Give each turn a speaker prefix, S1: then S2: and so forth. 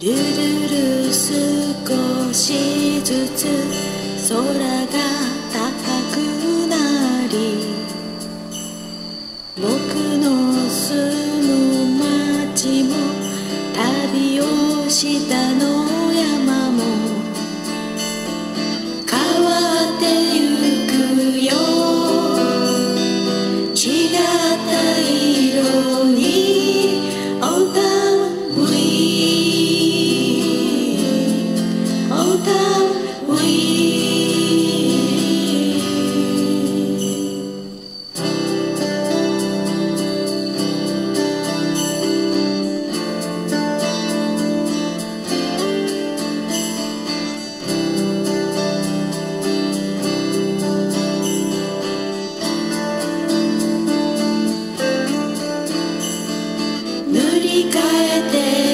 S1: ルルル少しずつ空が高くなり僕の住む街も旅をしたの tired there